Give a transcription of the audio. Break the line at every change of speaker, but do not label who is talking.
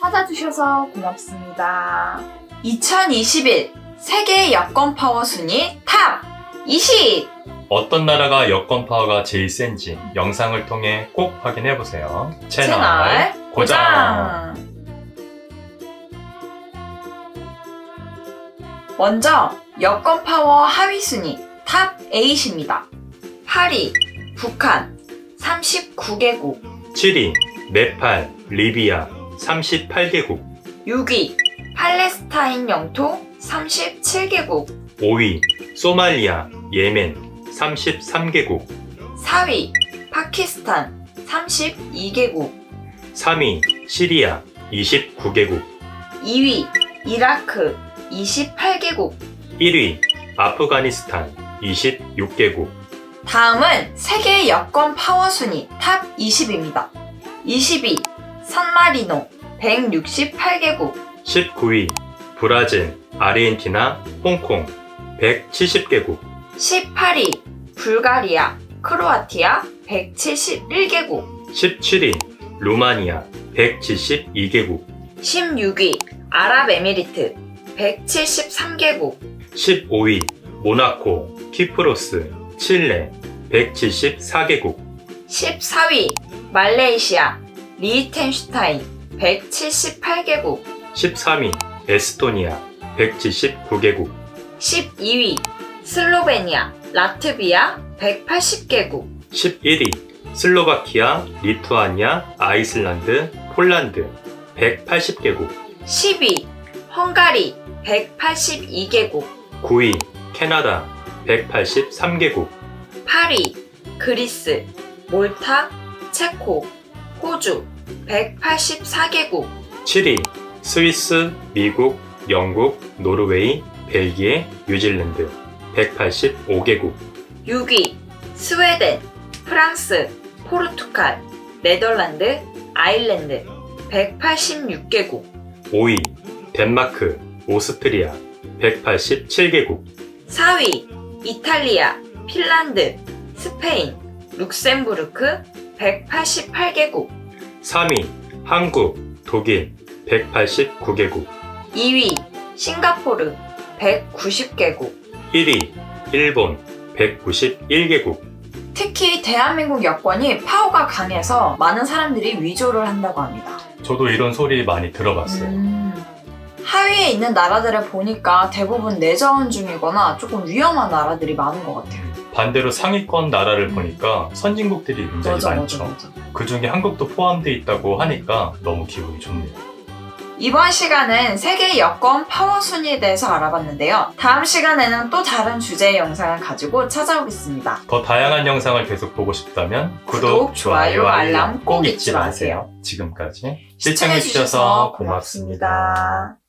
찾아주셔서 고맙습니다. 2021 세계 여권 파워 순위 top 20!
어떤 나라가 여권 파워가 제일 센지 영상을 통해 꼭 확인해보세요. 채널,
채널
고정!
먼저 여권 파워 하위 순위 top 8입니다. 8위 북한 39개국
7위 네팔, 리비아 38개국.
6위 팔레스타인 영토 37개국.
5위 소말리아, 예멘 33개국.
4위 파키스탄 32개국.
3위 시리아 29개국.
2위 이라크 28개국.
1위 아프가니스탄 26개국.
다음은 세계 여권 파워 순위 top 20입니다. 20위 산마리노 168개국.
19위 브라질, 아르헨티나, 홍콩 170개국.
18위 불가리아 크로아티아 171개국.
17위 루마니아 172개국.
16위 아랍에미리트 173개국.
15위 모나코, 키프로스, 칠레 174개국.
14위 말레이시아 리히텐슈타인 178개국.
13위 에스토니아 179개국.
12위 슬로베니아 라트비아 180개국.
11위 슬로바키아, 리투아니아, 아이슬란드, 폴란드 180개국.
10위 헝가리 182개국.
9위 캐나다 183개국.
8위 그리스 몰타 체코 호주 184개국.
7위 스위스, 미국, 영국, 노르웨이, 벨기에, 뉴질랜드. 185개국.
6위 스웨덴 프랑스 포르투갈 네덜란드 아일랜드. 186개국.
5위 덴마크, 오스트리아. 187개국.
4위 이탈리아 핀란드 스페인 룩셈부르크 188개국
3위 한국, 독일 189개국
2위 싱가포르 190개국
1위 일본 191개국
특히 대한민국 여권이 파워가 강해서 많은 사람들이 위조를 한다고 합니다.
저도 이런 소리 많이 들어봤어요.
음. 하위에 있는 나라들을 보니까 대부분 내전 중이거나 조금 위험한 나라들이 많은 것 같아요.
반대로 상위권 나라를 보니까 선진국들이 굉장히
맞아,
많죠.
맞아, 맞아.
그 중에 한국도 포함되어 있다고 하니까 너무 기분이 좋네요.
이번 시간은 세계 여권 파워 순위에 대해서 알아봤는데요. 다음 시간에는 또 다른 주제의 영상을 가지고 찾아오겠습니다.
더 다양한 영상을 계속 보고 싶다면 구독,
구독, 좋아요, 알람 꼭 잊지 마세요.
지금까지
시청해주셔서 고맙습니다.